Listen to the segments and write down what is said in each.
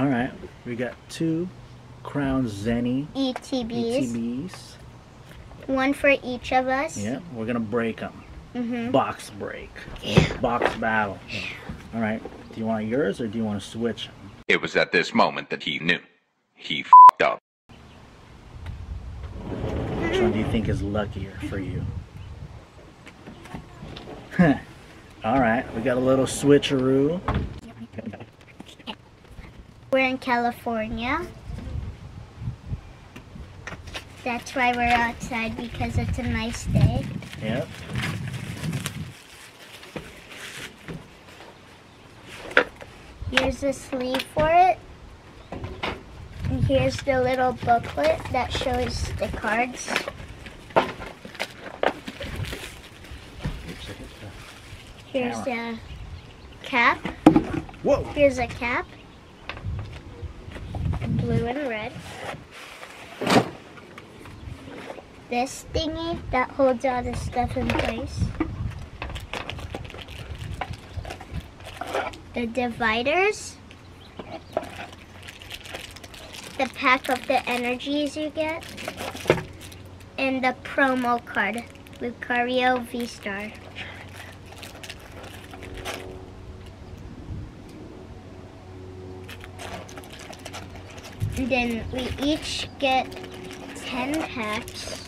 All right, we got two Crown Zenith ETBs. ETBs. One for each of us. Yeah, we're gonna break them. Mm-hmm. Box break. Box battle. All right. Do you want yours or do you want to switch 'em? It was at this moment that he knew. He f***ed up. Which one do you think is luckier for you? All right, we got a little switcheroo. We're in California. That's why we're outside because it's a nice day. Yep. Here's the sleeve for it. And here's the little booklet that shows the cards. Here's the cap. Whoa! Here's a cap. Blue and red. This thingy that holds all the stuff in place. The dividers. The pack of the energies you get. And the promo card. Lucario V-Star. And then we each get 10 packs.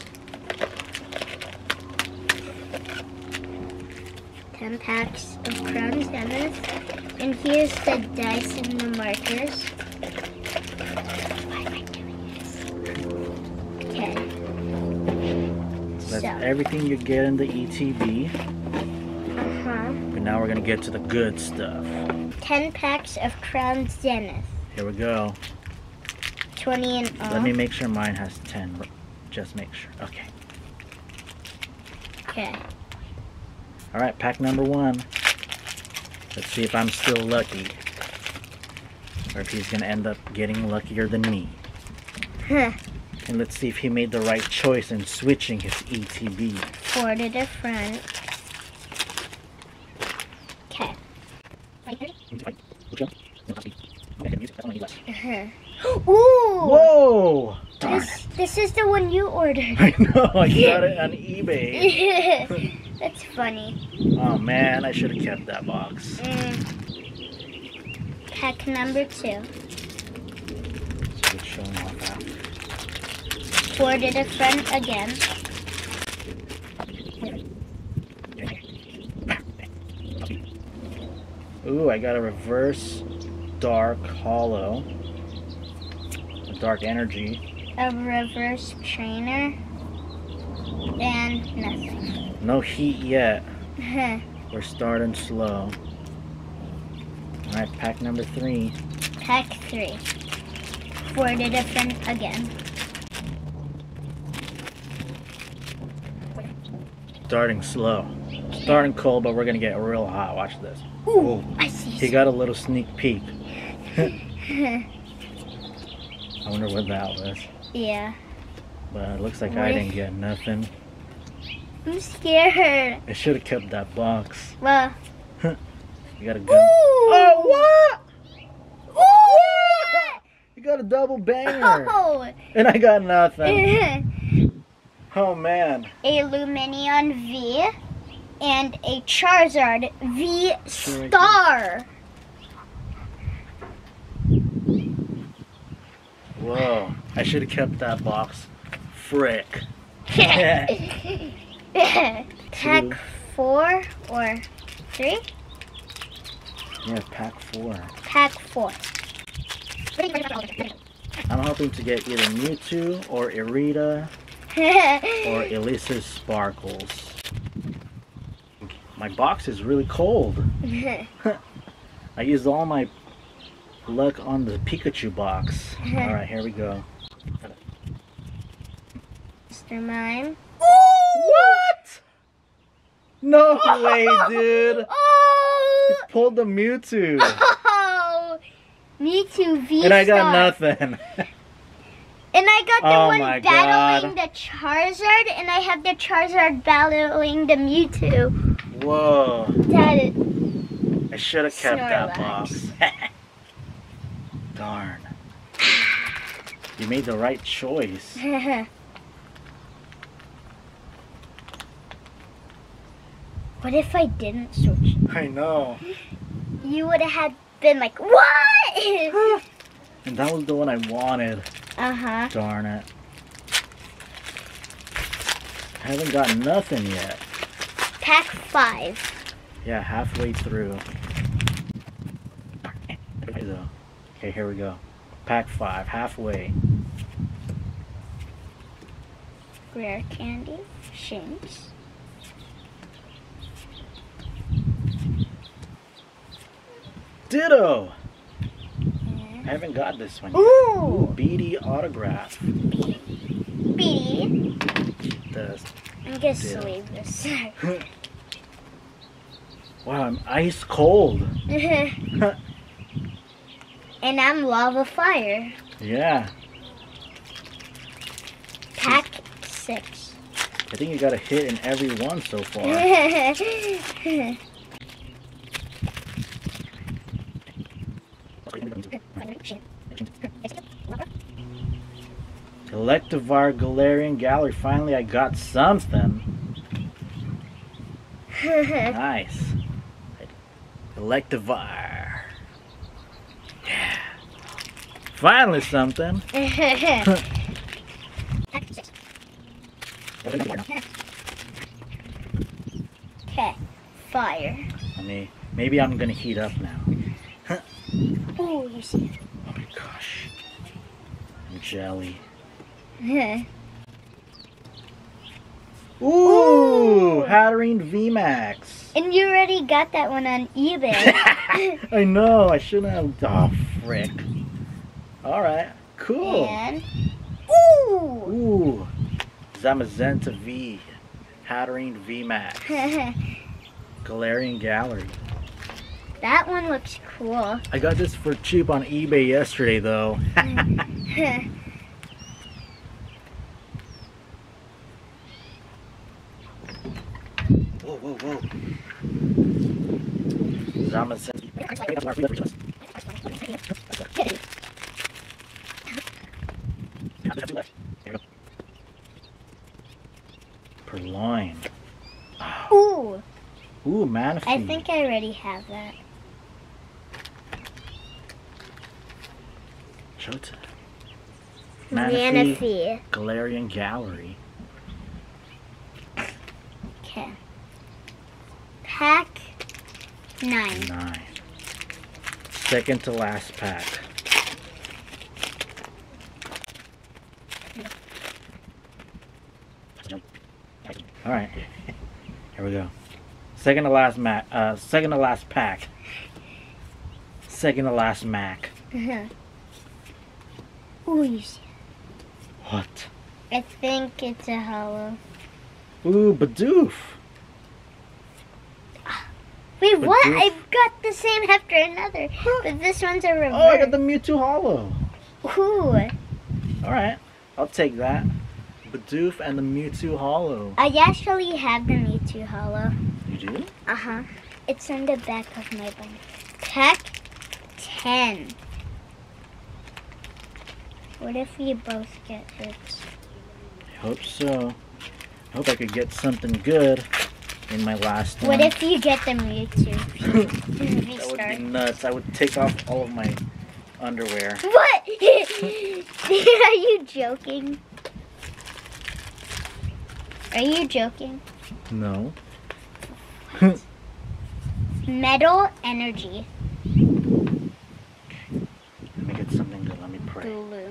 10 packs of Crown Zenith. And here's the dice and the markers. Why am I doing this? Okay. That's So, everything you get in the ETB. uh-huh. But now we're gonna get to the good stuff. 10 packs of Crown Zenith. Here we go. 20 in all. Let me make sure mine has 10. Just make sure. Okay. Okay. All right, pack number one. Let's see if I'm still lucky. Or if he's gonna end up getting luckier than me. Huh. And let's see if he made the right choice in switching his ETB. Four to the front. Uh-huh. Ooh! Whoa! Darn This, this is the one you ordered. I know, I got it on eBay. That's funny. Oh man, I should have kept that box. Mm. Pack number two. So it's showing off after. Four to the front again. Ooh, I got a reverse dark hollow. Dark energy. A reverse trainer. And nothing. No heat yet. We're starting slow. Alright, pack number three. Pack three. The front again. Starting slow. Starting cold, but we're gonna get real hot. Watch this. Ooh, I see. He got a little sneak peek. I wonder what that was. yeah. But it looks like I didn't get nothing. I'm scared. I should have kept that box. Well. You got a gun. Ooh. Oh, what? Ooh. You got a double banger. Oh. And I got nothing. Oh, man. A Lumineon V and a Charizard V Star. Whoa. I should have kept that box. Frick. Pack four or three? Yeah, pack four. Pack four. I'm hoping to get either Mewtwo or Irida or Elesa's Sparkles. My box is really cold. I used all my luck on the Pikachu box. Alright, here we go. Mr. Mime. Oh, what? No way, dude. Oh! Pulled the Mewtwo. Oh! Mewtwo, V And I got nothing. And I got the Oh one battling God. the Charizard, and I have the Charizard battling the Mewtwo. Whoa. That is, I should have kept that Snorlax. box. Darn. You made the right choice. what if I didn't switch? I know. You would have been like, what? And that was the one I wanted. uh huh. Darn it. I haven't got nothing yet. Pack five. Yeah, halfway through. Okay, here we go. Pack five, halfway. Rare candy. Shinx. Ditto! I haven't got this one yet. Ooh! Beady autograph. Beady. The, I'm gonna Ditto. sleeve this. wow, I'm ice cold. and I'm lava fire. Yeah, Pack six. I think you got a hit in every one so far. Electivire Galarian Gallery. Finally, I got something. Nice. Electivire. Yeah. Finally something. okay, fire. I mean, maybe I'm gonna heat up now. Oh, you see. Oh my gosh. I'm jelly. and Ooh, Hatterene VMAX. And you already got that one on eBay. I know, I shouldn't have. Oh, frick. Alright, cool. and ooh, Ooh, Zamazenta V. Hatterene VMAX. Galarian Gallery. That one looks cool. I got this for cheap on eBay yesterday, though. whoa, whoa, whoa. Zamazenta. Purrloin. ooh, Ooh, Manaphy. I think I already have that. Showtime. Manaphy. Manaphy. Galarian Gallery. Okay. Pack nine. Nine. Second to last pack. Alright. Here we go. Second to last Mac. Uh, second to last pack. Second to last Mac. Ooh, you see. What? I think it's a hollow. Ooh, Bidoof. Wait, But what? I've got the same after another, but this one's a reverse. Oh, I got the Mewtwo Hollow. Ooh, Alright. I'll take that. Bidoof and the Mewtwo Hollow. I actually have the Mewtwo hollow. You do? Uh huh. It's in the back of my bag. Pack ten. What if we both get hits? I hope so. I hope I could get something good in my last What one. if you get the Mewtwo? that would be nuts. I would take off all of my underwear. What? Are you joking? Are you joking? No. Metal energy. Let me get something good. Let me pray. Blue.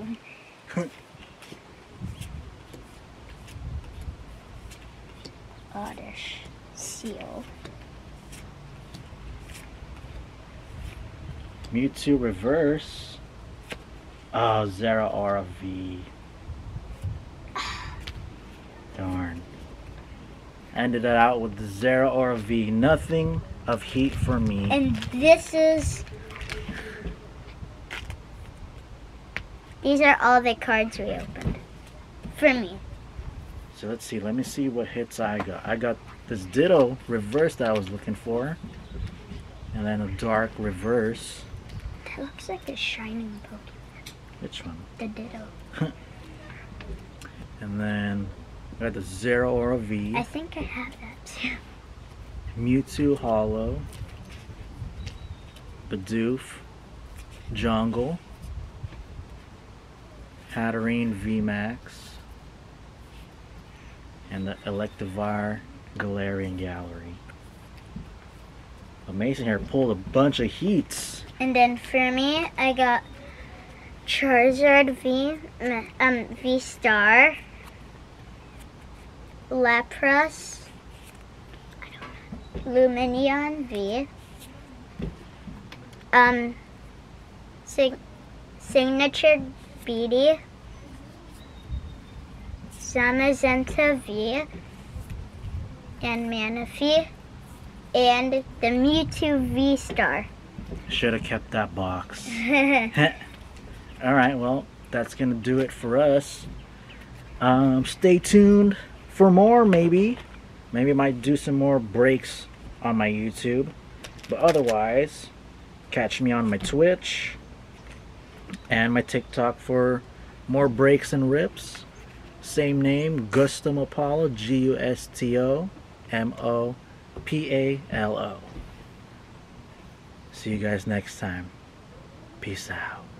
Oddish. Seal. Mewtwo reverse. Oh, Zeraora V. Darn. Ended it out with the Zeraora V. Nothing of heat for me. And this is. These are all the cards we opened. For me. So let's see. Let me see what hits I got. I got this Ditto reverse that I was looking for. And then a dark reverse. That looks like a shining Pokemon. Which one? The Ditto. And then I got the Zeraora V. I think I have that too. Mewtwo Hollow. Bidoof. Jungle. Hatterene VMAX. And the Electivire Galarian Gallery. Amazing here pulled a bunch of heats. And then for me, I got Charizard V, um, V Star, Lapras, Lumineon V, um, sig- Signature Beady, Zamazenta V, and Manaphy, and the Mewtwo V Star. Should have kept that box. Alright, well, that's going to do it for us. Um, stay tuned for more, maybe. Maybe I might do some more breaks on my YouTube. But otherwise, catch me on my Twitch and my TikTok for more breaks and rips. Same name, Gusto Mopalo, G U S T O M O P A L O. See you guys next time. Peace out.